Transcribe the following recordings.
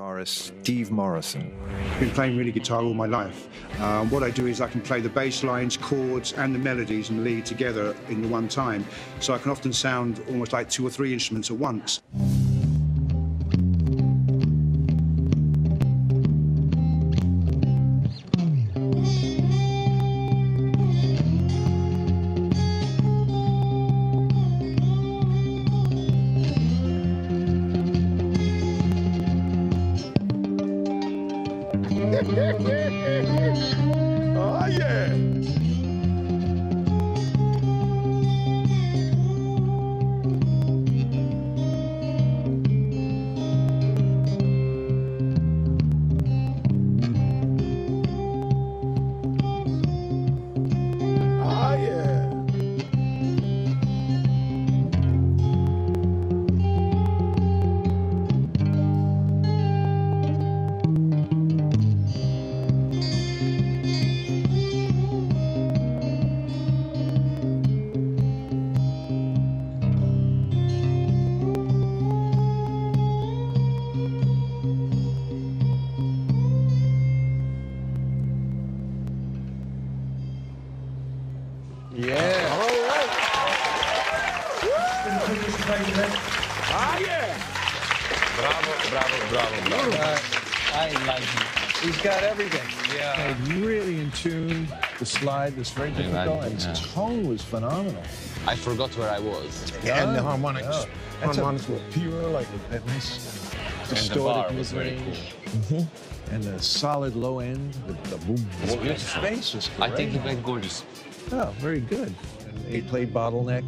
guitarist Steve Morrison. I've been playing really guitar all my life. Uh, what I do is I can play the bass lines, chords, and the melodies and lead together in one time. So I can often sound almost like two or three instruments at once. Yeah. All right. Ah, yeah. Bravo, bravo, bravo, bravo. Uh, I like him. He's got everything. Yeah. really in tune. The slide was very difficult, imagine, and his tone was phenomenal. I forgot where I was. and the harmonics. Yeah. That's Harmonics were pure, like that nice And the distorted bar was very mid-range. And the solid low end, the, the boom. It's boom. beautiful. Space was I think he played gorgeous. Oh, very good. And he played bottleneck.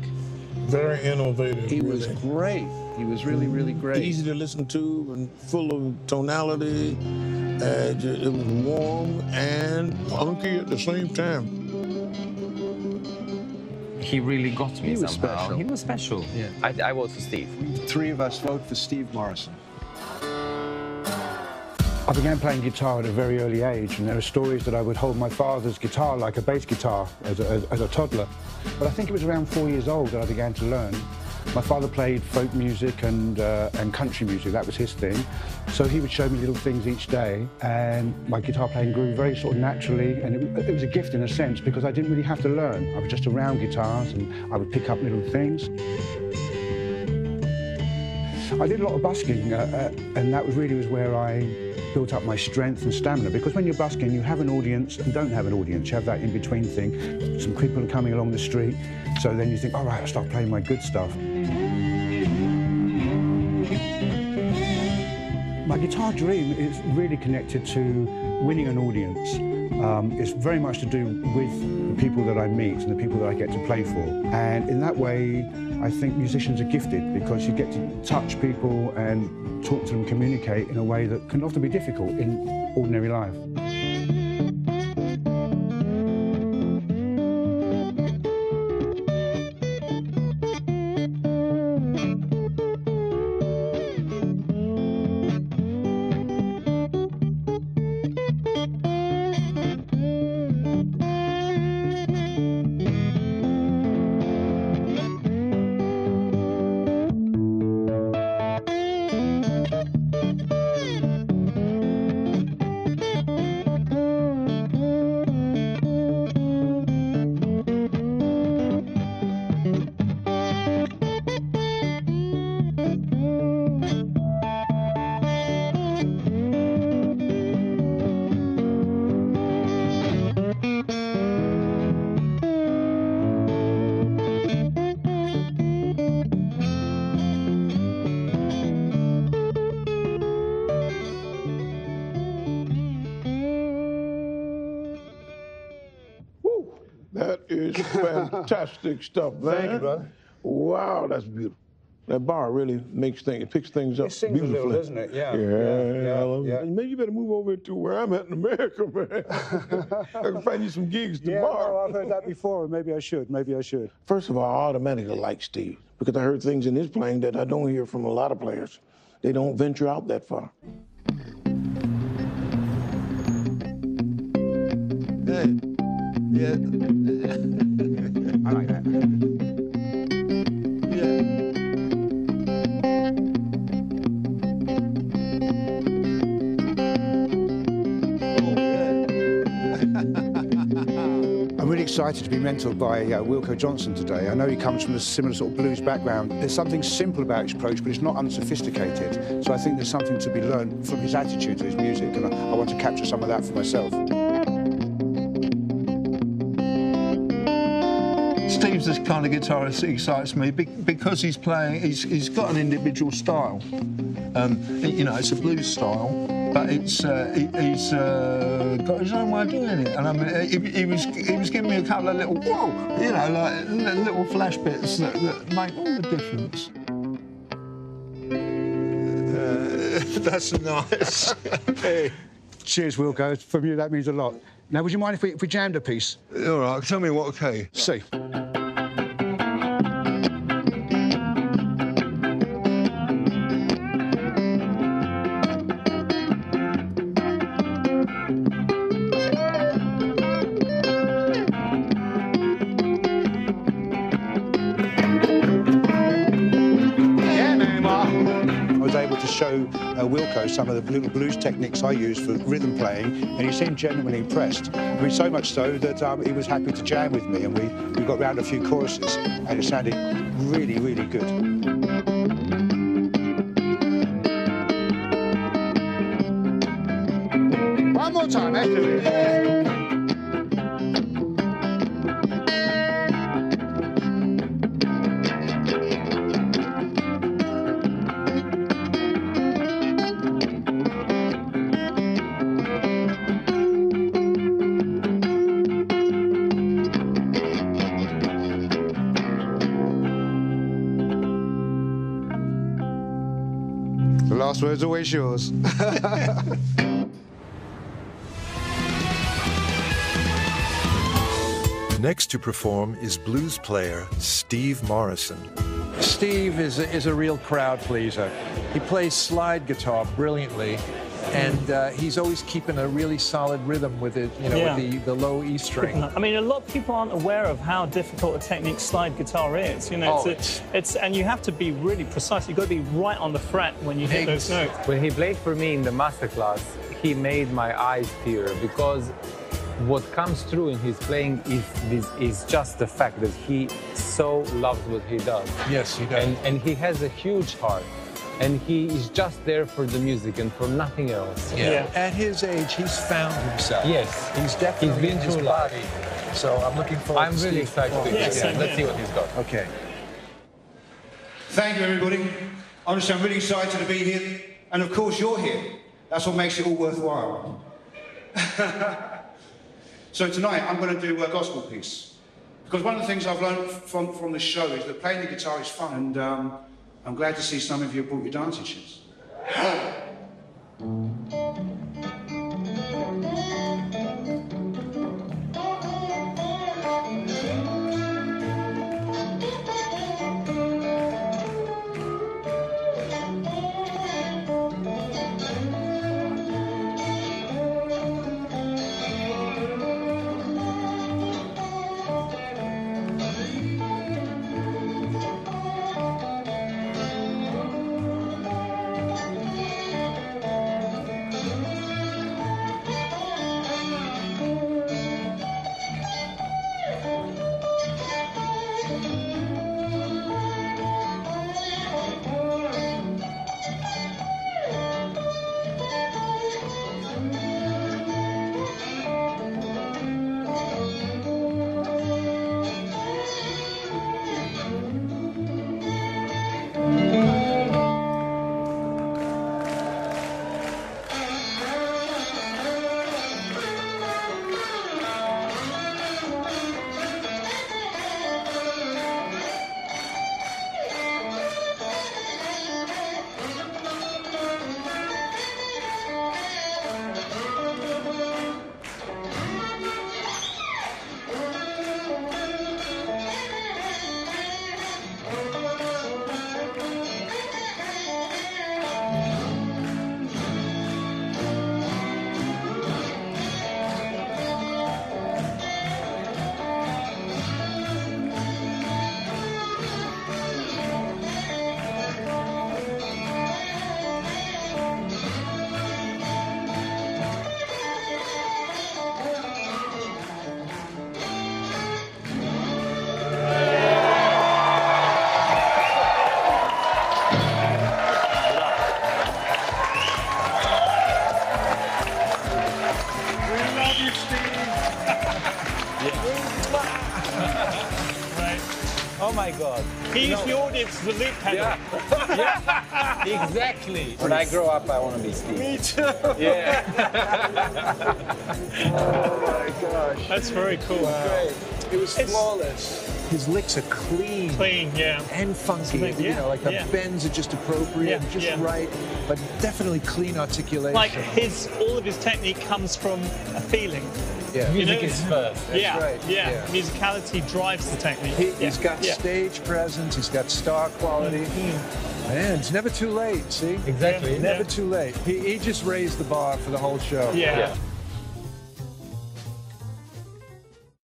Very innovative. He was great. He was really, really great. Easy to listen to and full of tonality. Uh, ju- it was warm and funky at the same time. He really got me He was somehow. special. He was special. Yeah. I, I vote for Steve. Three of us vote for Steve Morrison. I began playing guitar at a very early age, and there are stories that I would hold my father's guitar like a bass guitar as a, as, a toddler. But I think it was around four years old that I began to learn. My father played folk music and, uh, and country music, that was his thing. So he would show me little things each day, and my guitar playing grew very sort of naturally, and it, it was a gift in a sense because I didn't really have to learn. I was just around guitars, and I would pick up little things. I did a lot of busking, uh, uh, and that was really was where I built up my strength and stamina. Because when you're busking, you have an audience and don't have an audience. You have that in-between thing. Some people are coming along the street, so then you think, all right, I'll start playing my good stuff. My guitar dream is really connected to winning an audience. Um, it's very much to do with the people that I meet and the people that I get to play for. And in that way, I think musicians are gifted because you get to touch people and talk to them, communicate in a way that can often be difficult in ordinary life. Is fantastic stuff, man. Thank you, brother. Wow, that's beautiful. That bar really makes things, it picks things up It sings a little, beautifully. doesn't it? Yeah, Yeah, yeah, yeah, I love yeah. it. Maybe you better move over to where I'm at in America, man. I can find you some gigs tomorrow. I've heard that before, and maybe I should. Maybe I should. First of all, I automatically like Steve because I heard things in his playing that I don't hear from a lot of players. They don't venture out that far. Hey. Yeah. I like that. Yeah. Oh, yeah. I'm really excited to be mentored by uh, Wilko Johnson today. I know he comes from a similar sort of blues background. There's something simple about his approach, but it's not unsophisticated. So I think there's something to be learned from his attitude to his music, and I, I want to capture some of that for myself. Steve's the kind of guitarist that excites me because he's playing. He's, he's got an individual style. Um, you know, it's a blues style, but it's uh, he, he's uh, got his own way of doing it. And I mean, he, he was he was giving me a couple of little whoa, you know, like little flash bits that, that make all the difference. Uh, that's nice. hey. Cheers, Wilko. From you, that means a lot. Now, would you mind if we, if we jammed a piece? All right, tell me what key. See. Yeah, able to show uh, Wilko some of the little blues techniques I use for rhythm playing, and he seemed genuinely impressed. I mean, so much so that um, he was happy to jam with me, and we, we got round a few choruses, and it sounded really, really good. One more time, let's do The last word's always yours. Next to perform is blues player Steve Morrison. Steve is a, is a real crowd pleaser. He plays slide guitar brilliantly, and uh, he's always keeping a really solid rhythm with it, you know, Yeah. with the, the low E string. I mean, a lot of people aren't aware of how difficult a technique slide guitar is. You know, Oh, it's, a, it's and you have to be really precise. You've got to be right on the fret when you hit those notes. When he played for me in the masterclass, he made my eyes tear because what comes through in his playing is this is just the fact that he so loves what he does. Yes, he does. And and he has a huge heart. And he is just there for the music and for nothing else. Yeah. Yeah. At his age, he's found himself. Yes. He's definitely He's been in his through a lot. body. So I'm looking forward I'm to really excited to performing. Yeah, hear same it. Let's see what he's got. Okay. Thank you, everybody. Honestly, I'm really excited to be here. And of course, you're here. That's what makes it all worthwhile. so tonight, I'm going to do a gospel piece. Because one of the things I've learned from, from the show is that playing the guitar is fun, and um, I'm glad to see some of you have brought your dancing shoes. my God. He used the audience as a loop pedal. Yeah. yeah. exactly. When I grow up, I want to be Steve. Me too. Yeah. Oh my gosh. That's very cool. Great. It was It's- flawless. His licks are clean. Clean, yeah. And funky, Something- you yeah, know, like the yeah. bends are just appropriate, Yeah, just yeah. right, but definitely clean articulation. Like his, all of his technique comes from a feeling. Yeah. You Music know- is first. yeah, right, yeah, yeah. Musicality drives the technique. He, yeah. He's got yeah. stage presence. He's got star quality. Mm-hmm. Man, it's never too late. See, Exactly. Yeah. never too late. He, he just raised the bar for the whole show. Yeah. Yeah.